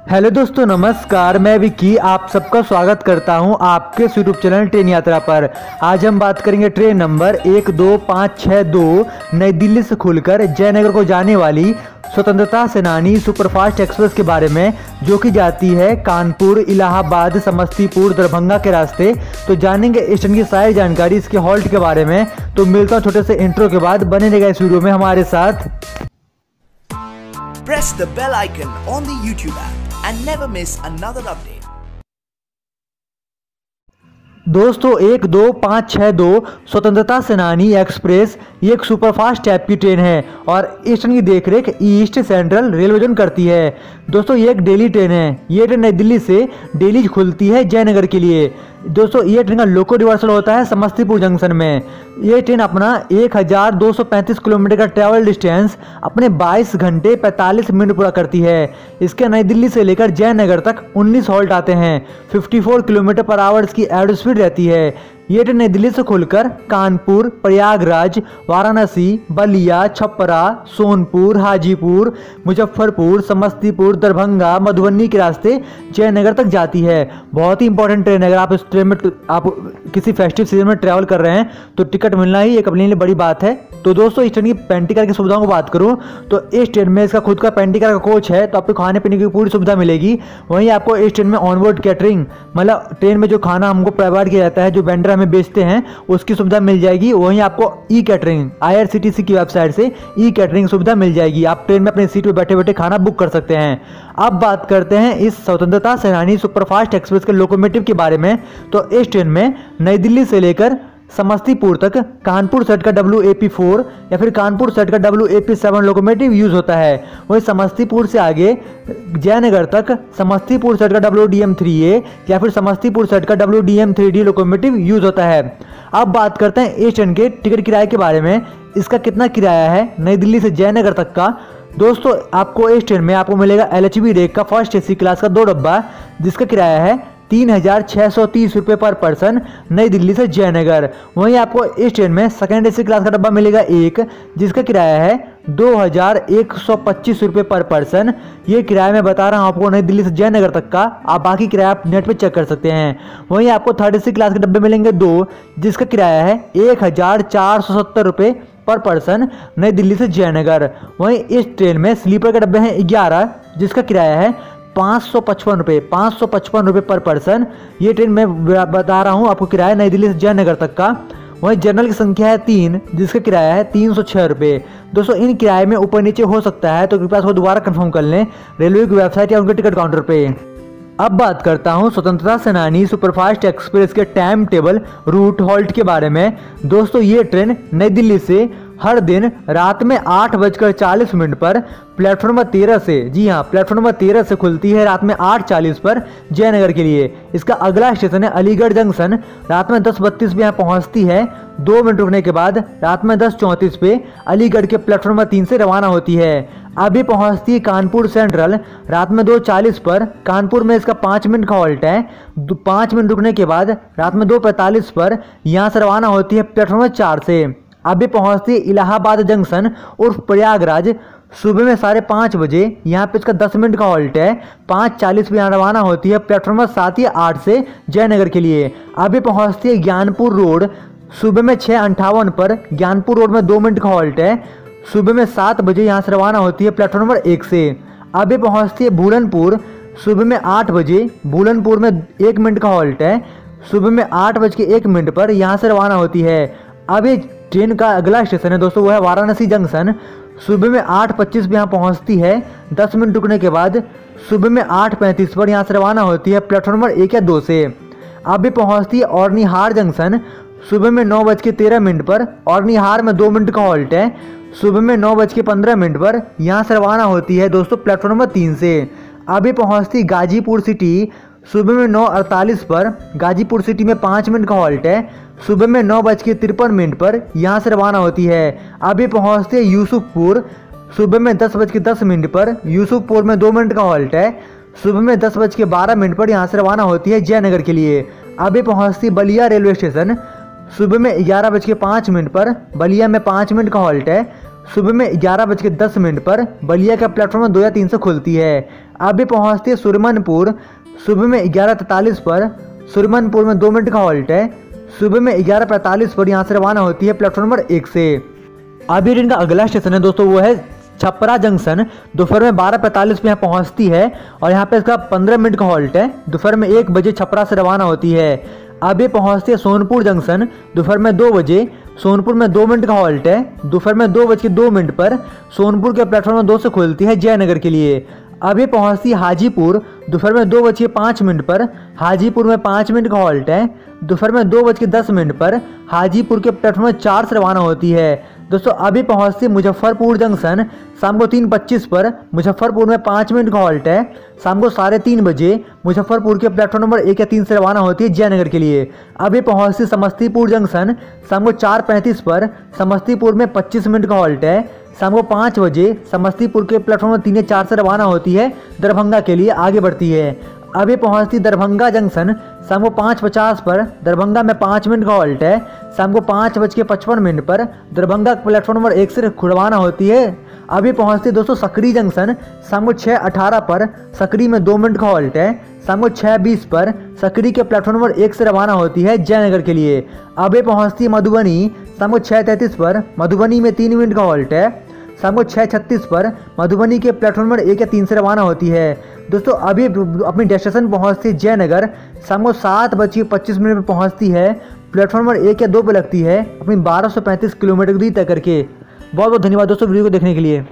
Hello दोस्तों, नमस्कार। मैं विकी आप सबका स्वागत करता हूँ आपके यूट्यूब चैनल ट्रेन यात्रा पर। आज हम बात करेंगे ट्रेन नंबर एक दो पाँच छः दो, नई दिल्ली से खुलकर जयनगर को जाने वाली स्वतंत्रता सेनानी सुपरफास्ट एक्सप्रेस के बारे में, जो कि जाती है कानपुर, इलाहाबाद, समस्तीपुर, दरभंगा के रास्ते। तो जानेंगे स्टेशन की सारी जानकारी, इसके हॉल्ट के बारे में। तो मिलता हूँ छोटे से इंट्रो के बाद, बने रहेगा इस वीडियो में हमारे साथ। Press the bell icon on the YouTube app and never miss another update. दोस्तों, एक दो, पाँच छः दो, स्वतंत्रता सेनानी एक्सप्रेस, ये एक सुपरफास्ट टाइप की ट्रेन है और इस ट्रेन की देखरेख ईस्ट सेंट्रल रेलवे जोन करती है। दोस्तों, ये एक डेली ट्रेन है। ये ट्रेन नई दिल्ली से डेली खुलती है जयनगर के लिए। दोस्तों, ये ट्रेन का लोको रिवर्सल होता है समस्तीपुर जंक्शन में। ये ट्रेन अपना 1235 किलोमीटर का ट्रैवल डिस्टेंस अपने 22 घंटे 45 मिनट पूरा करती है। इसके नई दिल्ली से लेकर जयनगर तक 19 हॉल्ट आते हैं। 54 किलोमीटर पर आवर्स की एवरेज स्पीड रहती है। ये ट्रेन नई दिल्ली से खुलकर कानपुर, प्रयागराज, वाराणसी, बलिया, छपरा, सोनपुर, हाजीपुर, मुजफ्फरपुर, समस्तीपुर, दरभंगा, मधुबनी के रास्ते जयनगर तक जाती है। बहुत ही इंपॉर्टेंट ट्रेन है। अगर आप इस ट्रेन में आप किसी फेस्टिव सीज़न में ट्रैवल कर रहे हैं तो टिकट मिलना ही एक अपने लिए बड़ी बात है। तो दोस्तों, इस ट्रेन की पेंटिकर की सुविधाओं को बात करूँ तो इस ट्रेन में इसका खुद का पेंटिकर का कोच है तो आपको खाने पीने की पूरी सुविधा मिलेगी। वहीं आपको इस ट्रेन में ऑनबोर्ड कैटरिंग मतलब ट्रेन में जो खाना हमको प्रोवाइड किया जाता है, जो वेंडर हमें बेचते हैं, उसकी सुविधा मिल जाएगी। वहीं आपको ई कैटरिंग आई की वेबसाइट से ई कैटरिंग सुविधा मिल जाएगी। आप ट्रेन में अपनी सीट पर बैठे बैठे खाना बुक कर सकते हैं। अब बात करते हैं इस स्वतंत्रता सेनानी सुपरफास्ट एक्सप्रेस के लोकोमोटिव के बारे में। तो इस ट्रेन में नई दिल्ली से लेकर समस्तीपुर तक कानपुर सेट का डब्ल्यू ए पी फोर या फिर कानपुर सेट का W A P seven locomotive use होता है। वही समस्तीपुर से आगे जयनगर तक समस्तीपुर सेट का W D M three A या फिर समस्तीपुर सेट का W D M three D locomotive use होता है। अब बात करते हैं ट्रेन के टिकट किराए के बारे में। इसका कितना किराया है? नई दिल्ली से जयनगर तक का। दोस्तों, आपको इस ट्रेन में आपको मिलेगा एल एच बी रेक का फ़र्स्ट ए सी क्लास का दो डब्बा, जिसका किराया है तीन हज़ार छः सौ तीस रुपये पर पर्सन नई दिल्ली से जयनगर। वहीं आपको इस ट्रेन में सेकेंड एसी क्लास का डब्बा मिलेगा एक, जिसका किराया है दो हज़ार एक सौ पच्चीस रुपये पर पर्सन। ये किराया मैं बता रहा हूँ आपको नई दिल्ली से जयनगर तक का। आप बाकी किराया आप नेट पे चेक कर सकते हैं। वहीं आपको थर्ड एसी क्लास के डब्बे मिलेंगे दो, जिसका किराया है एक हज़ार चार सौ सत्तर रुपये पर पर्सन नई दिल्ली से जयनगर। वहीं इस ट्रेन में स्लीपर के डब्बे हैं ग्यारह, जिसका किराया है पाँच सौ पचपन रुपये पर पर्सन ये ट्रेन मैं बता रहा हूँ, आपको किराया नई दिल्ली से जयनगर तक का। वहीं जनरल की संख्या है तीन, जिसका किराया है तीन सौ छः रुपये दोस्तों, इन किराए में ऊपर नीचे हो सकता है तो कृपया इसको दोबारा कंफर्म कर लें। रेलवे की वेबसाइट या उनके टिकट काउंटर पे। अब बात करता हूँ स्वतंत्रता सेनानी सुपरफास्ट एक्सप्रेस के टाइम टेबल रूट हॉल्ट के बारे में। दोस्तों, ये ट्रेन नई दिल्ली से हर दिन रात में आठ बजकर चालीस मिनट पर प्लेटफॉर्म नंबर तेरह से, जी हाँ प्लेटफॉर्म नंबर तेरह से खुलती है रात में आठ चालीस पर जयनगर के लिए। इसका अगला स्टेशन है अलीगढ़ जंक्शन। रात में दस बत्तीस पे यहाँ पहुँचती है। दो मिनट रुकने के बाद रात में दस चौंतीस पे अलीगढ़ के प्लेटफॉर्म नंबर तीन से रवाना होती है। अभी पहुँचती है कानपुर सेंट्रल। रात में दो चालीस पर कानपुर में इसका पाँच मिनट का हॉल्ट है। पाँच मिनट रुकने के बाद रात में दो पैंतालीस पर यहाँ से रवाना होती है प्लेटफॉर्म चार से। अभी पहुँचती इलाहाबाद जंक्शन उर्फ़ प्रयागराज। सुबह में साढ़े पाँच बजे, यहाँ पे इसका दस मिनट का हॉल्ट है। पाँच चालीस पे यहाँ रवाना होती है प्लेटफॉर्म सात या आठ से जयनगर के लिए। अभी पहुँचती है ज्ञानपुर रोड। सुबह में छः अंठावन पर ज्ञानपुर रोड में दो मिनट का हॉल्ट है। सुबह में सात बजे यहाँ से रवाना होती है प्लेटफॉर्म नंबर एक से। अभी पहुँचती है भूलनपुर। सुबह में आठ बजे, भूलनपुर में एक मिनट का हॉल्ट है। सुबह में आठ बज के एक मिनट पर यहाँ से रवाना होती है। अभी ट्रेन का अगला स्टेशन है। दोस्तों, वो है वाराणसी जंक्शन। सुबह में आठ पच्चीस पर यहाँ पहुँचती है। दस मिनट रुकने के बाद सुबह में आठ पैंतीस पर यहाँ से रवाना होती है प्लेटफॉर्म नंबर एक या दो से। अभी पहुँचती है औरनीहार जंक्शन। सुबह में नौ बज के तेरह मिनट पर। औरनीहार में दो मिनट का हॉल्ट है। सुबह में नौ बज के पंद्रह मिनट पर यहाँ से रवाना होती है दोस्तों प्लेटफॉर्म नंबर तीन से। अभी पहुँचती गाजीपुर सिटी। सुबह में नौ अड़तालीस पर गाजीपुर सिटी में पाँच मिनट का हॉल्ट है। सुबह में नौ बज के तिरपन मिनट पर यहाँ से रवाना होती है। अभी पहुँचती है यूसुफपुर। सुबह में दस बज के दस मिनट पर यूसुफपुर में दो मिनट का हॉल्ट है। सुबह में दस बज के बारह मिनट पर यहाँ से रवाना होती है जयनगर के लिए। अभी पहुँचती बलिया रेलवे स्टेशन। सुबह में ग्यारह बज के पाँच मिनट पर बलिया में पाँच मिनट का हॉल्ट है। सुबह में ग्यारह बज के दस मिनट पर बलिया का प्लेटफॉर्म दो या तीन से खुलती है। अभी पहुँचती है सुरमनपुर। सुबह में ग्यारह तैंतालीस पर सुरमनपुर में दो मिनट का हॉल्ट है। सुबह में ग्यारह पैंतालीस पर यहाँ से रवाना होती है प्लेटफॉर्म नंबर एक से। अभी ट्रेन का अगला स्टेशन है दोस्तों, वो है छपरा जंक्शन। दोपहर में बारह पैंतालीस पर यहाँ पहुँचती है और यहाँ पे इसका पंद्रह मिनट का हॉल्ट है। दोपहर में एक बजे छपरा से रवाना होती है। ये पहुँचती है सोनपुर जंक्शन। दोपहर में दो बजे, सोनपुर में दो मिनट का हॉल्ट है। दोपहर में दो बज के दो मिनट पर सोनपुर के प्लेटफॉर्म दो से खुलती है जयनगर के लिए। ये पहुँचती हाजीपुर। दोपहर में दो बज के पाँच मिनट पर हाजीपुर में पाँच मिनट का हॉल्ट है। दोपहर में दो बज के दस मिनट पर हाजीपुर के प्लेटफॉर्म चार से रवाना होती है। दोस्तों, अभी पहुँचती मुजफ्फरपुर जंक्शन। शाम को तीन पच्चीस पर मुजफ्फरपुर में पाँच मिनट का हॉल्ट है। शाम को साढ़े तीन बजे मुजफ्फरपुर के प्लेटफॉर्म नंबर एक या तीन से रवाना होती है जयनगर के लिए। अभी पहुँचती समस्तीपुर जंक्शन। शाम को चार पैंतीस पर समस्तीपुर में पच्चीस मिनट का हॉल्ट है। शाम को पाँच बजे समस्तीपुर के प्लेटफॉर्म तीन चार से रवाना होती है। दरभंगा के लिए आगे बढ़ती है। अभी पहुँचती दरभंगा जंक्शन। शाम को पाँच पचास पर दरभंगा में पाँच मिनट का हॉल्ट है। शाम को पाँच बज के पचपन मिनट पर दरभंगा प्लेटफॉर्म नंबर एक से खुड़वाना होती है। अभी पहुँचती दोस्तों सकरी जंक्शन। शाम को छः अठारह पर सकरी में दो मिनट का हॉल्ट है। शाम को छः बीस पर सकरी के प्लेटफॉर्म नंबर एक से रवाना होती है जयनगर के लिए। अभी पहुँचती मधुबनी। शाम को छः तैंतीस पर मधुबनी में तीन मिनट का हॉल्ट है। शाम को छः छत्तीस पर मधुबनी के प्लेटफॉर्म नंबर एक या तीन से रवाना होती है। दोस्तों, अभी अपनी डेस्टिनेशन पहुँचती जयनगर। शाम को सात बज पच्चीस मिनट पर पहुँचती है। प्लेटफॉर्म नंबर एक या दो पर लगती है। अपनी बारह सौ पैंतीस किलोमीटर की दूरी तय करके। बहुत बहुत धन्यवाद दोस्तों वीडियो को देखने के लिए।